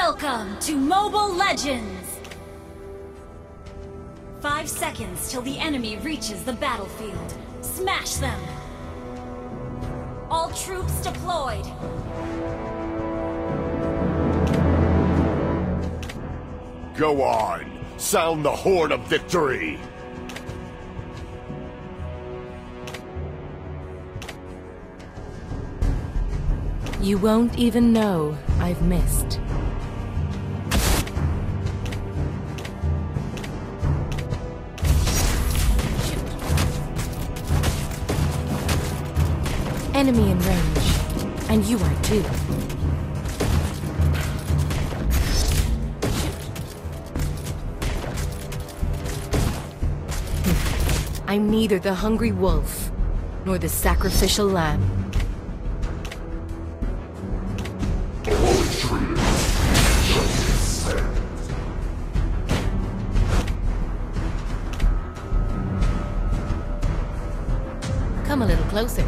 Welcome to Mobile Legends! Five seconds till the enemy reaches the battlefield. Smash them! All troops deployed! Go on! Sound the horn of victory! You won't even know I've missed. Enemy in range. And you are too. I'm neither the hungry wolf, nor the sacrificial lamb. Come a little closer.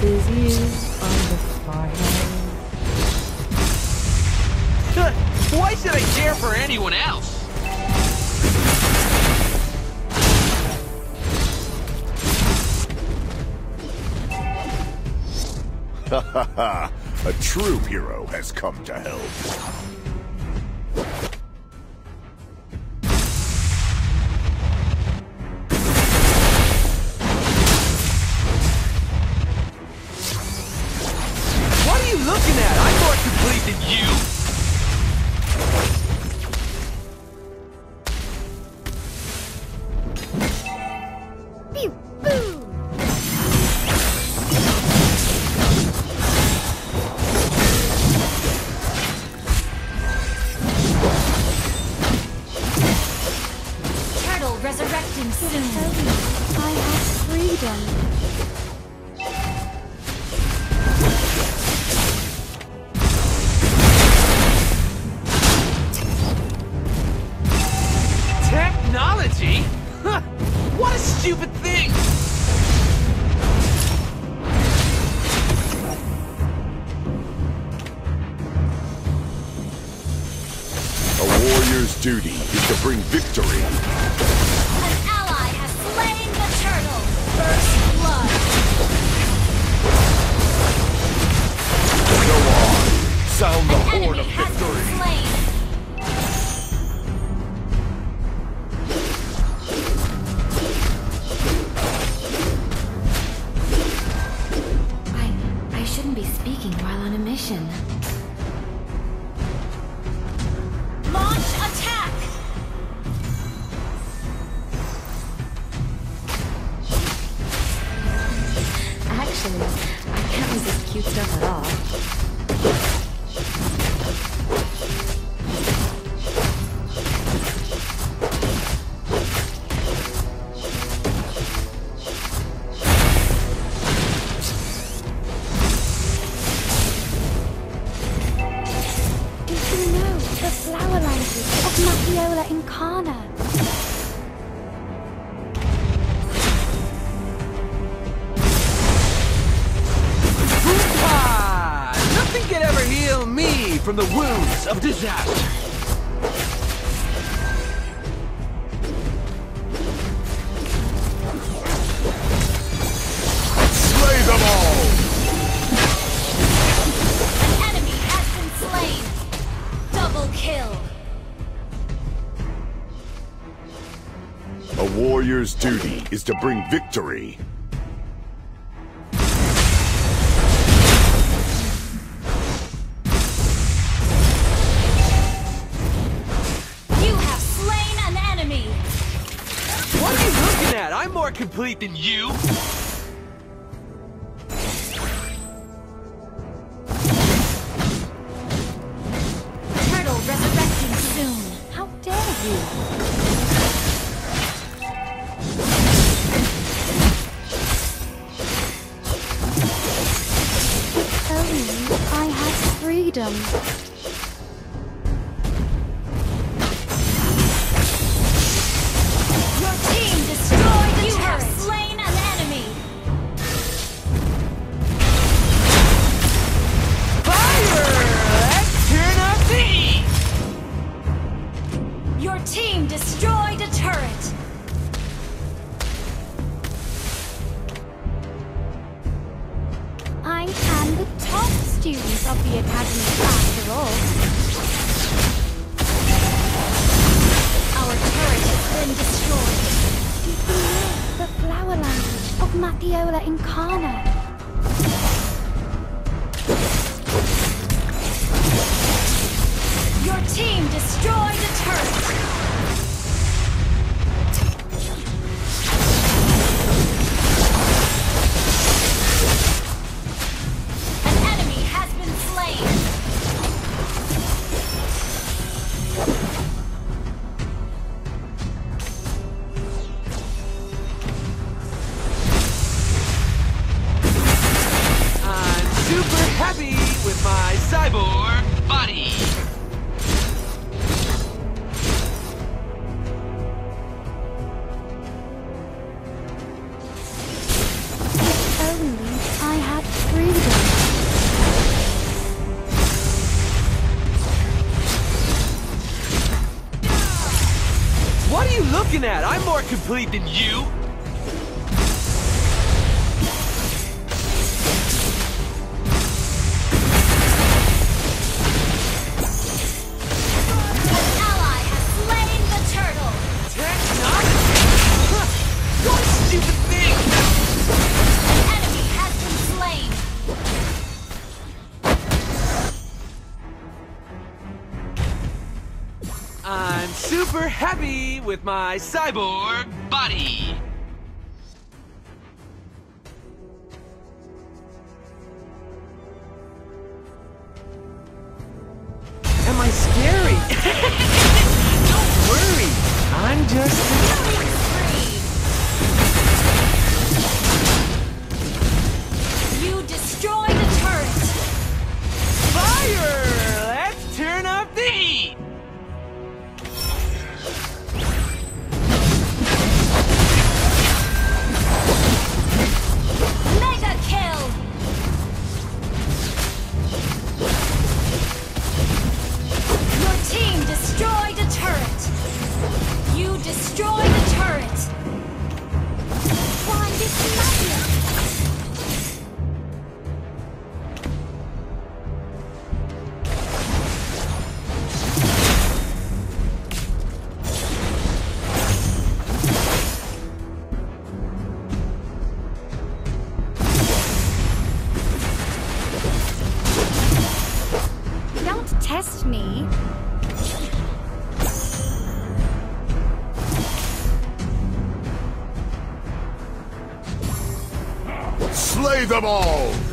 This you on the forehead. Why should I care for anyone else? Ha ha ha! A true hero has come to help. Technology? Huh, what a stupid thing! A warrior's duty is to bring victory. An ally has slain the turtle! First blood! Go on! Sound the An horn enemy of has victory! I can't resist cute stuff at all. Did you know the flower language of Incana? From the wounds of disaster. Slay them all! An enemy has been slain! Double kill! A warrior's duty is to bring victory. Complete than you? Turtle resurrecting soon. How dare you? I had freedom. Student of the academy after all. Our turret has been destroyed. Did you know the flower language of Matthiola Incana? Your team destroyed a turret. What are you looking at? I'm more complete than you. Super happy with my cyborg body. Destroyed them all!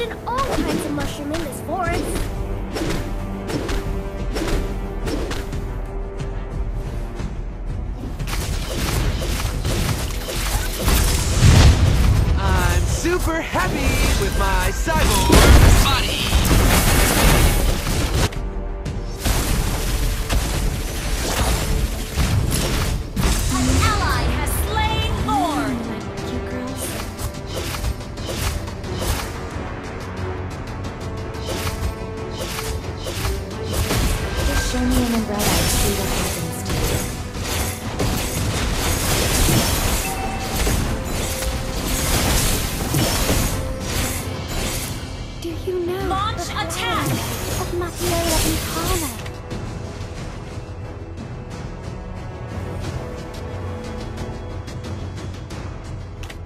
Eaten all kinds of mushroom in this forest. I'm super happy Do you know? Launch attack! Of Matthiola Incana.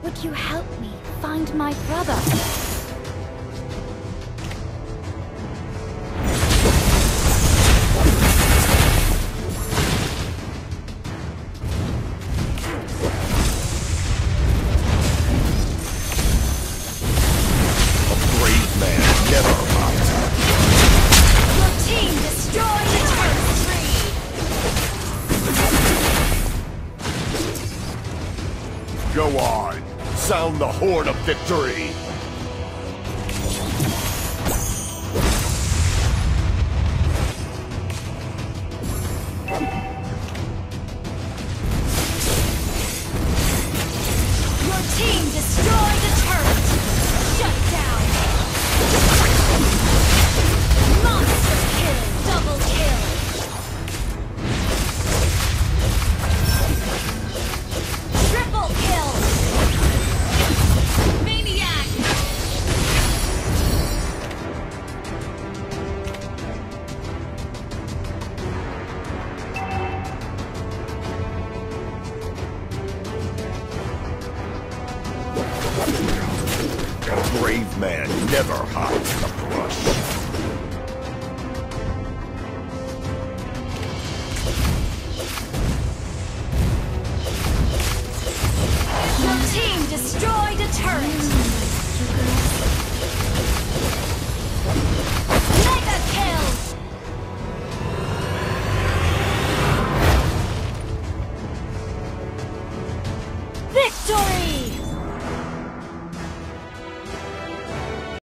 Would you help me find my brother? sword of victory.